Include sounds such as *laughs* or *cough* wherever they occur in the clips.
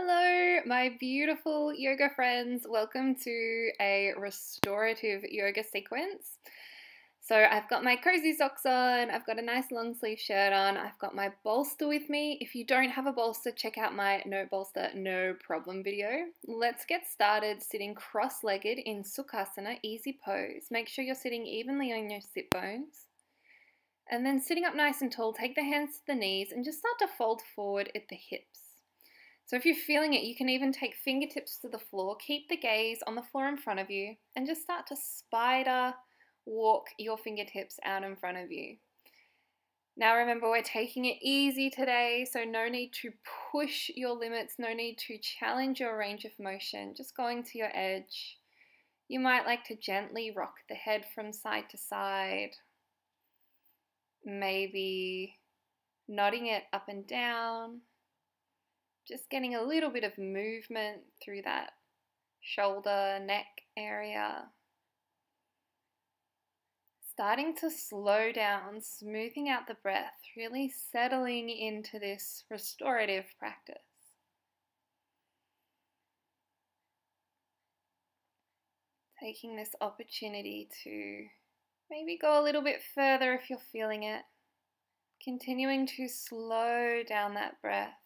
Hello, my beautiful yoga friends. Welcome to a restorative yoga sequence. So, I've got my cozy socks on, I've got a nice long sleeve shirt on, I've got my bolster with me. If you don't have a bolster, check out my no bolster, no problem video. Let's get started sitting cross legged in Sukhasana, easy pose. Make sure you're sitting evenly on your sit bones. And then sitting up nice and tall, take the hands to the knees and just start to fold forward at the hips. So if you're feeling it, you can even take fingertips to the floor, keep the gaze on the floor in front of you, and just start to spider walk your fingertips out in front of you. Now remember, we're taking it easy today, so no need to push your limits, no need to challenge your range of motion, just going to your edge. You might like to gently rock the head from side to side, maybe nodding it up and down just getting a little bit of movement through that shoulder, neck area. Starting to slow down, smoothing out the breath, really settling into this restorative practice. Taking this opportunity to maybe go a little bit further if you're feeling it. Continuing to slow down that breath.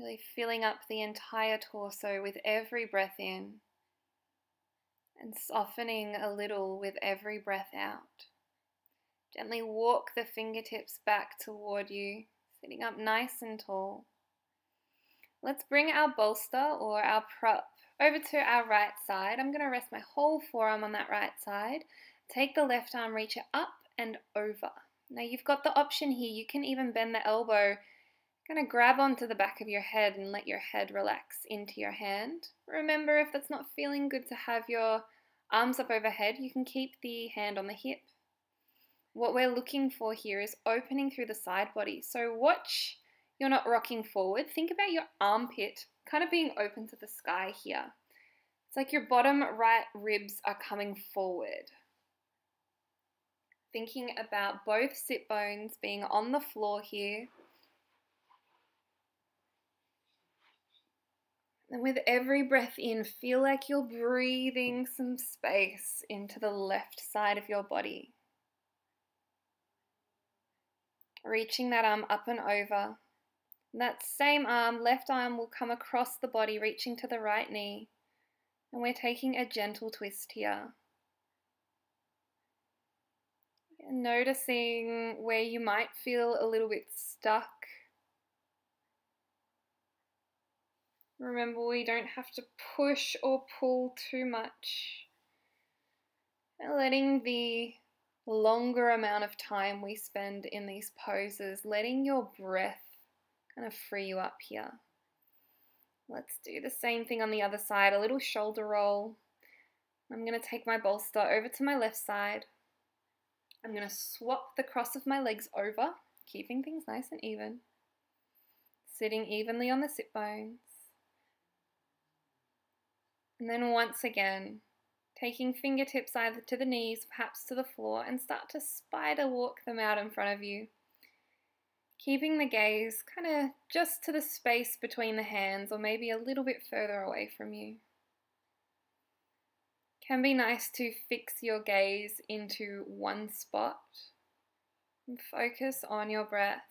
Really filling up the entire torso with every breath in and softening a little with every breath out. Gently walk the fingertips back toward you, sitting up nice and tall. Let's bring our bolster or our prop over to our right side. I'm going to rest my whole forearm on that right side. Take the left arm, reach it up and over. Now you've got the option here. You can even bend the elbow Kind of grab onto the back of your head and let your head relax into your hand. Remember, if that's not feeling good to have your arms up overhead, you can keep the hand on the hip. What we're looking for here is opening through the side body. So watch you're not rocking forward. Think about your armpit kind of being open to the sky here. It's like your bottom right ribs are coming forward. Thinking about both sit bones being on the floor here And with every breath in, feel like you're breathing some space into the left side of your body. Reaching that arm up and over. That same arm, left arm, will come across the body, reaching to the right knee. And we're taking a gentle twist here. Noticing where you might feel a little bit stuck Remember, we don't have to push or pull too much. Letting the longer amount of time we spend in these poses, letting your breath kind of free you up here. Let's do the same thing on the other side, a little shoulder roll. I'm going to take my bolster over to my left side. I'm going to swap the cross of my legs over, keeping things nice and even. Sitting evenly on the sit bones. And then once again, taking fingertips either to the knees, perhaps to the floor, and start to spider walk them out in front of you. Keeping the gaze kind of just to the space between the hands or maybe a little bit further away from you. Can be nice to fix your gaze into one spot and focus on your breath.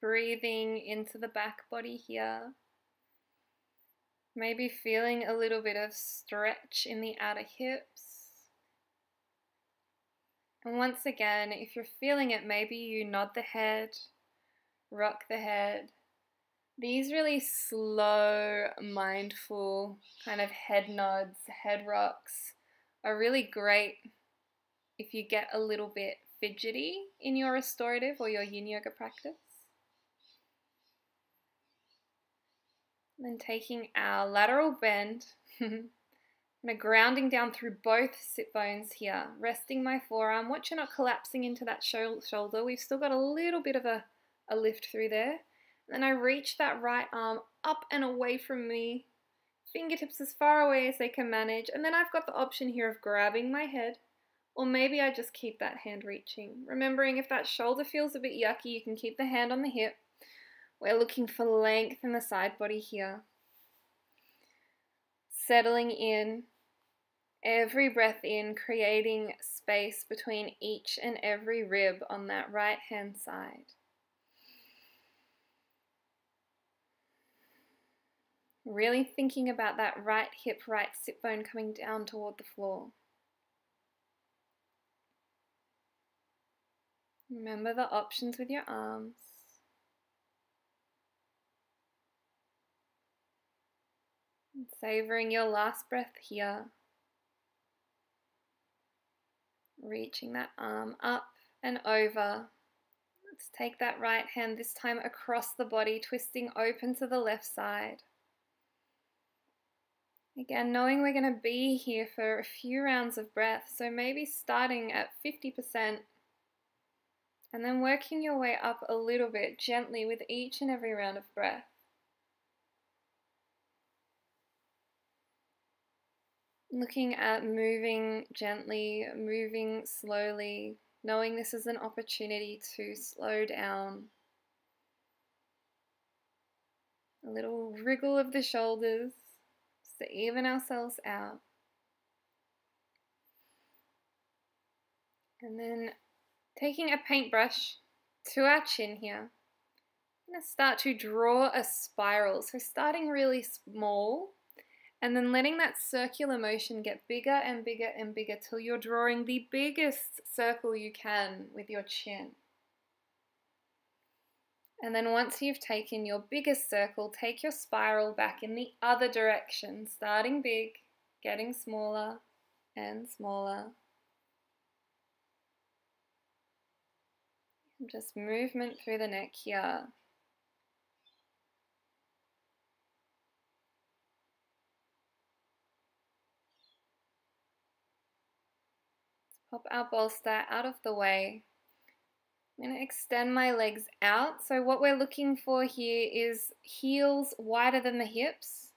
Breathing into the back body here. Maybe feeling a little bit of stretch in the outer hips. And once again, if you're feeling it, maybe you nod the head, rock the head. These really slow, mindful kind of head nods, head rocks are really great if you get a little bit fidgety in your restorative or your yin yoga practice. Then taking our lateral bend, *laughs* and grounding down through both sit bones here, resting my forearm. Watch you're not collapsing into that shoulder. We've still got a little bit of a, a lift through there. then I reach that right arm up and away from me, fingertips as far away as they can manage. And then I've got the option here of grabbing my head, or maybe I just keep that hand reaching. Remembering if that shoulder feels a bit yucky, you can keep the hand on the hip. We're looking for length in the side body here. Settling in, every breath in, creating space between each and every rib on that right hand side. Really thinking about that right hip, right sit bone coming down toward the floor. Remember the options with your arms. Savoring your last breath here. Reaching that arm up and over. Let's take that right hand this time across the body, twisting open to the left side. Again, knowing we're going to be here for a few rounds of breath, so maybe starting at 50% and then working your way up a little bit gently with each and every round of breath. Looking at moving gently, moving slowly, knowing this is an opportunity to slow down. A little wriggle of the shoulders to even ourselves out. And then taking a paintbrush to our chin here, I'm going to start to draw a spiral. So starting really small and then letting that circular motion get bigger and bigger and bigger till you're drawing the biggest circle you can with your chin. And then once you've taken your biggest circle, take your spiral back in the other direction, starting big, getting smaller and smaller. just movement through the neck here. Pop our bolster out of the way. I'm going to extend my legs out. So what we're looking for here is heels wider than the hips.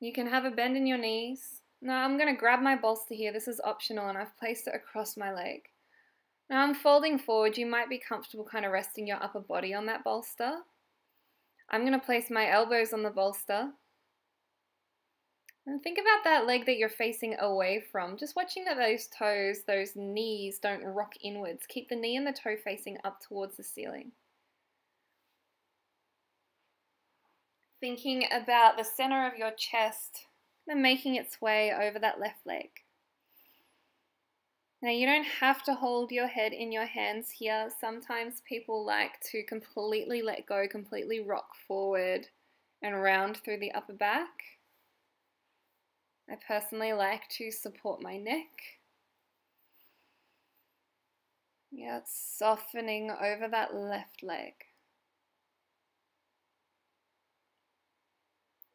You can have a bend in your knees. Now I'm going to grab my bolster here. This is optional and I've placed it across my leg. Now I'm folding forward. You might be comfortable kind of resting your upper body on that bolster. I'm going to place my elbows on the bolster and think about that leg that you're facing away from. Just watching that those toes, those knees don't rock inwards. Keep the knee and the toe facing up towards the ceiling. Thinking about the center of your chest and making its way over that left leg. Now, you don't have to hold your head in your hands here. Sometimes people like to completely let go, completely rock forward and round through the upper back. I personally like to support my neck. Yeah, it's softening over that left leg.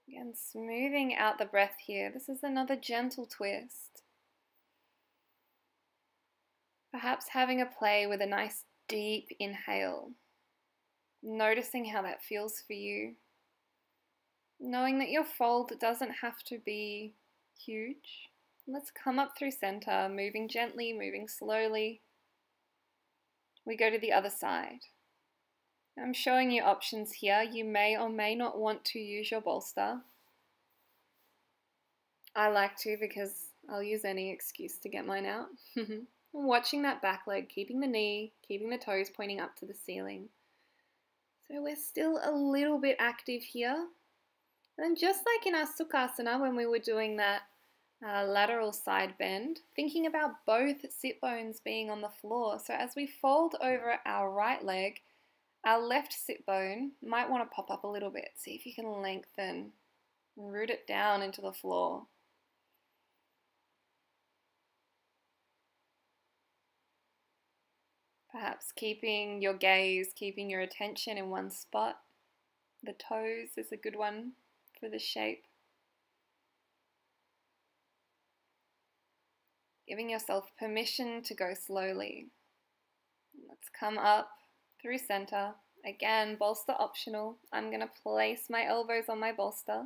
Again, smoothing out the breath here. This is another gentle twist. Perhaps having a play with a nice deep inhale. Noticing how that feels for you. Knowing that your fold doesn't have to be huge. Let's come up through center, moving gently, moving slowly. We go to the other side. I'm showing you options here. You may or may not want to use your bolster. I like to because I'll use any excuse to get mine out. *laughs* watching that back leg, keeping the knee, keeping the toes pointing up to the ceiling. So we're still a little bit active here. And just like in our Sukhasana when we were doing that uh, lateral side bend, thinking about both sit bones being on the floor. So as we fold over our right leg, our left sit bone might want to pop up a little bit. See if you can lengthen, root it down into the floor. Perhaps keeping your gaze, keeping your attention in one spot. The toes is a good one for the shape. Giving yourself permission to go slowly. Let's come up through center. Again, bolster optional. I'm going to place my elbows on my bolster.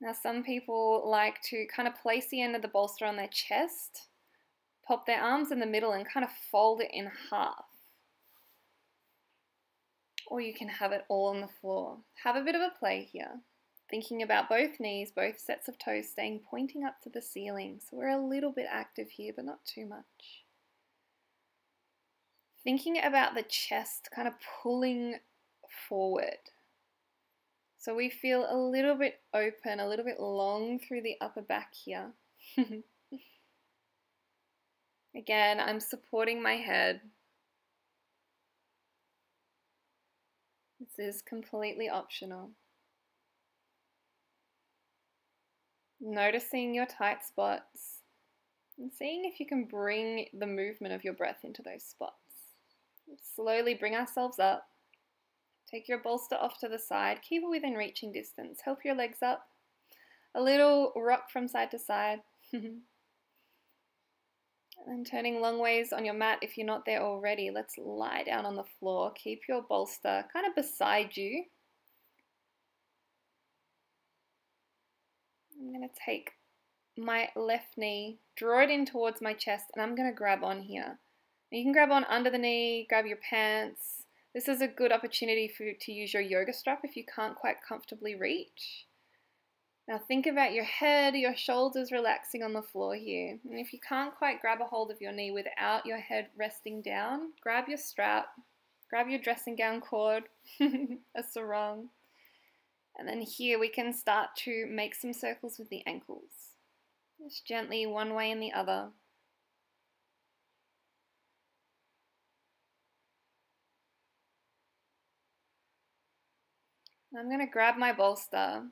Now, some people like to kind of place the end of the bolster on their chest, pop their arms in the middle, and kind of fold it in half. Or you can have it all on the floor. Have a bit of a play here. Thinking about both knees, both sets of toes staying pointing up to the ceiling. So we're a little bit active here, but not too much. Thinking about the chest kind of pulling forward. So we feel a little bit open, a little bit long through the upper back here. *laughs* Again, I'm supporting my head. This is completely optional. Noticing your tight spots and seeing if you can bring the movement of your breath into those spots. Slowly bring ourselves up. Take your bolster off to the side. Keep it within reaching distance. Help your legs up. A little rock from side to side. *laughs* and turning long ways on your mat if you're not there already. Let's lie down on the floor. Keep your bolster kind of beside you. I'm going to take my left knee, draw it in towards my chest, and I'm going to grab on here. You can grab on under the knee, grab your pants. This is a good opportunity for to use your yoga strap if you can't quite comfortably reach. Now think about your head, your shoulders relaxing on the floor here. And if you can't quite grab a hold of your knee without your head resting down, grab your strap, grab your dressing gown cord, *laughs* a sarong. And then here we can start to make some circles with the ankles. Just gently one way and the other. I'm going to grab my bolster.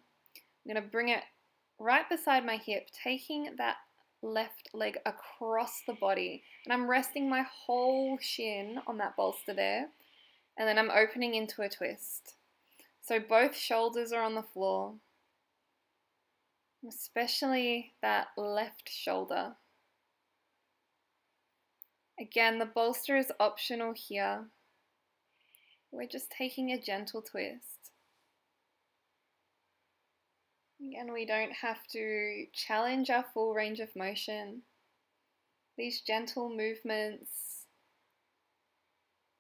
I'm going to bring it right beside my hip, taking that left leg across the body. And I'm resting my whole shin on that bolster there. And then I'm opening into a twist. So both shoulders are on the floor, especially that left shoulder. Again, the bolster is optional here. We're just taking a gentle twist. Again, we don't have to challenge our full range of motion. These gentle movements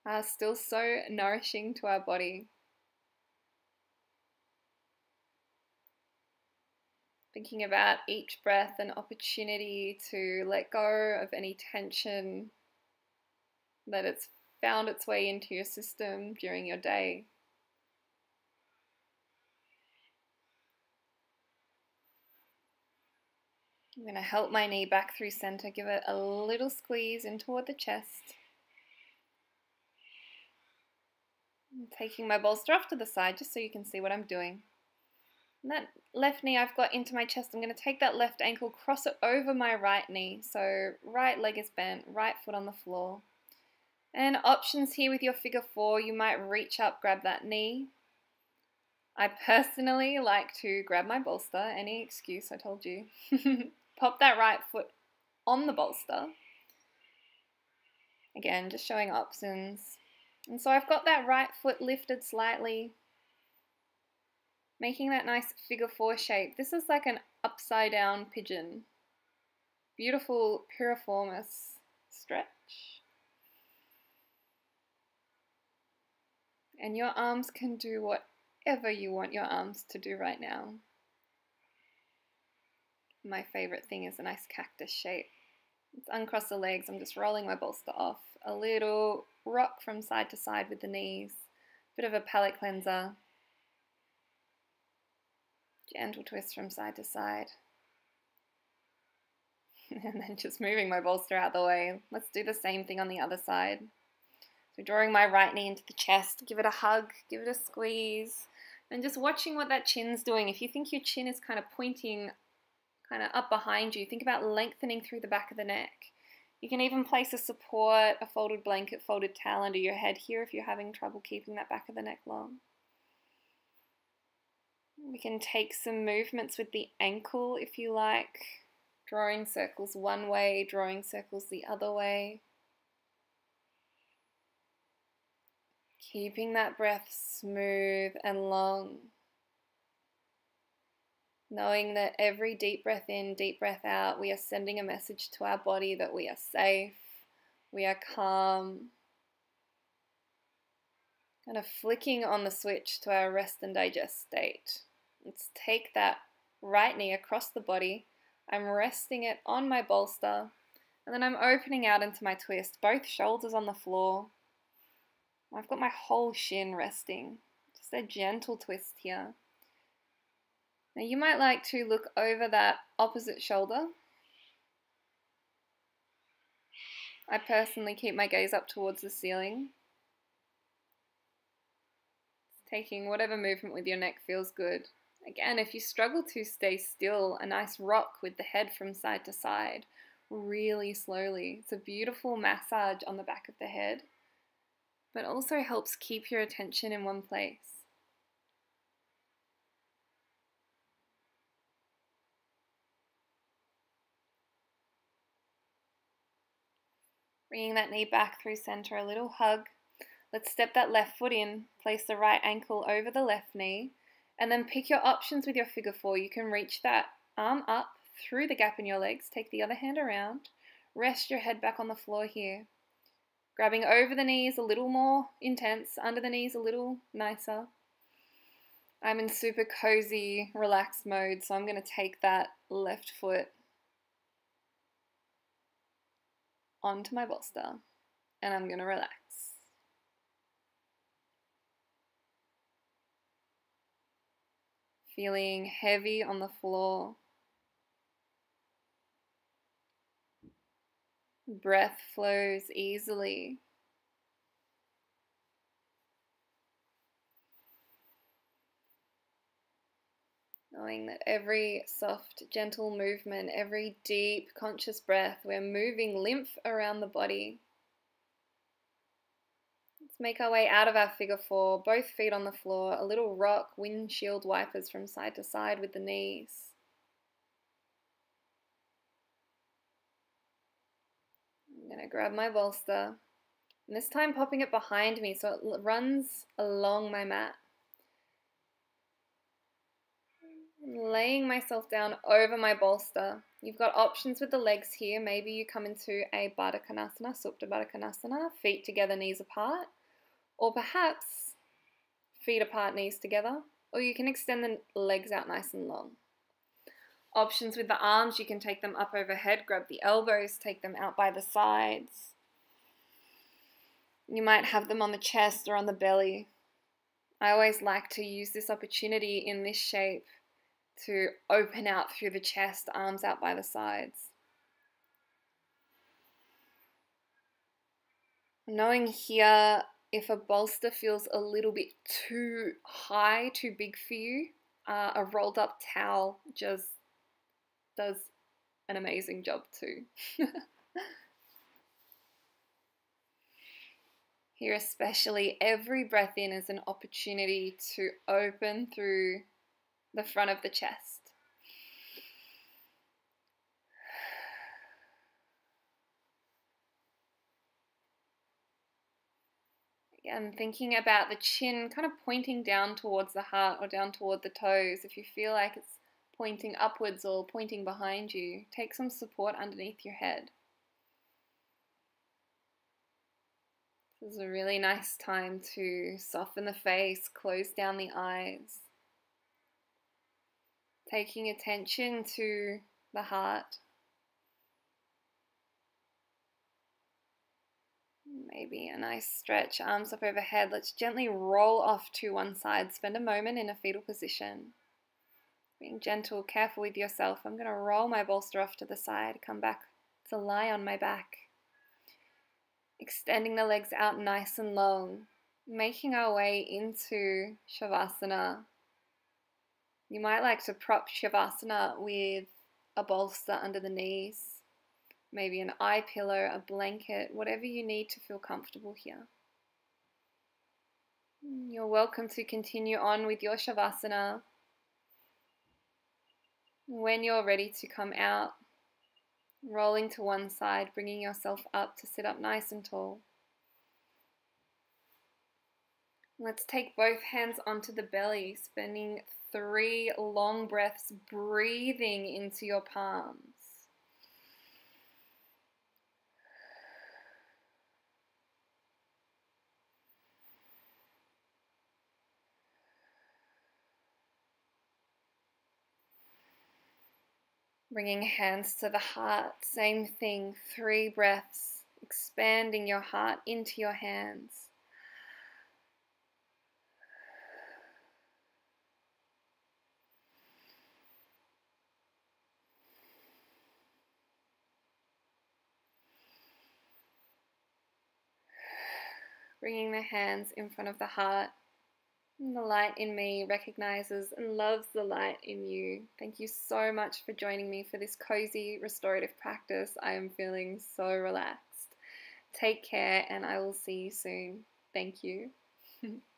are still so nourishing to our body. Thinking about each breath an opportunity to let go of any tension that it's found its way into your system during your day. I'm going to help my knee back through center, give it a little squeeze in toward the chest. I'm taking my bolster off to the side just so you can see what I'm doing. And that left knee I've got into my chest, I'm going to take that left ankle, cross it over my right knee. So right leg is bent, right foot on the floor. And options here with your figure four, you might reach up, grab that knee. I personally like to grab my bolster, any excuse I told you. *laughs* Pop that right foot on the bolster. Again, just showing options. And so I've got that right foot lifted slightly, making that nice figure four shape. This is like an upside down pigeon. Beautiful piriformis stretch. And your arms can do whatever you want your arms to do right now. My favorite thing is a nice cactus shape. Let's uncross the legs. I'm just rolling my bolster off. A little rock from side to side with the knees. Bit of a palate cleanser. Gentle twist from side to side. *laughs* and then just moving my bolster out the way. Let's do the same thing on the other side. So drawing my right knee into the chest, give it a hug, give it a squeeze, and just watching what that chin's doing. If you think your chin is kind of pointing kind of up behind you, think about lengthening through the back of the neck. You can even place a support, a folded blanket, folded towel under your head here if you're having trouble keeping that back of the neck long. We can take some movements with the ankle if you like, drawing circles one way, drawing circles the other way. Keeping that breath smooth and long. Knowing that every deep breath in, deep breath out, we are sending a message to our body that we are safe, we are calm. Kind of flicking on the switch to our rest and digest state. Let's take that right knee across the body. I'm resting it on my bolster. And then I'm opening out into my twist, both shoulders on the floor. I've got my whole shin resting. Just a gentle twist here. Now you might like to look over that opposite shoulder. I personally keep my gaze up towards the ceiling. Taking whatever movement with your neck feels good. Again, if you struggle to stay still, a nice rock with the head from side to side, really slowly. It's a beautiful massage on the back of the head, but also helps keep your attention in one place. Bringing that knee back through center, a little hug. Let's step that left foot in, place the right ankle over the left knee, and then pick your options with your figure four. You can reach that arm up through the gap in your legs. Take the other hand around. Rest your head back on the floor here. Grabbing over the knees a little more intense, under the knees a little nicer. I'm in super cozy, relaxed mode, so I'm going to take that left foot onto my bolster and I'm going to relax. Feeling heavy on the floor. Breath flows easily. Knowing that every soft, gentle movement, every deep, conscious breath, we're moving lymph around the body. Let's make our way out of our figure four, both feet on the floor, a little rock, windshield wipers from side to side with the knees. I'm going to grab my bolster. And this time popping it behind me so it runs along my mat. Laying myself down over my bolster. You've got options with the legs here. Maybe you come into a Baddha Konasana, Supta Baddha Konasana, feet together, knees apart. Or perhaps feet apart, knees together. Or you can extend the legs out nice and long. Options with the arms, you can take them up overhead, grab the elbows, take them out by the sides. You might have them on the chest or on the belly. I always like to use this opportunity in this shape to open out through the chest, arms out by the sides. Knowing here if a bolster feels a little bit too high, too big for you, uh, a rolled up towel just does an amazing job too. *laughs* Here, especially, every breath in is an opportunity to open through the front of the chest. Again, thinking about the chin kind of pointing down towards the heart or down toward the toes. If you feel like it's pointing upwards or pointing behind you. Take some support underneath your head. This is a really nice time to soften the face, close down the eyes. Taking attention to the heart. Maybe a nice stretch, arms up overhead. Let's gently roll off to one side. Spend a moment in a fetal position. Being gentle, careful with yourself. I'm going to roll my bolster off to the side, come back to lie on my back. Extending the legs out nice and long, making our way into Shavasana. You might like to prop Shavasana with a bolster under the knees, maybe an eye pillow, a blanket, whatever you need to feel comfortable here. You're welcome to continue on with your Shavasana when you're ready to come out, rolling to one side, bringing yourself up to sit up nice and tall. Let's take both hands onto the belly, spending three long breaths, breathing into your palms. Bringing hands to the heart, same thing, three breaths, expanding your heart into your hands. Bringing the hands in front of the heart. And the light in me recognizes and loves the light in you. Thank you so much for joining me for this cozy restorative practice. I am feeling so relaxed. Take care, and I will see you soon. Thank you. *laughs*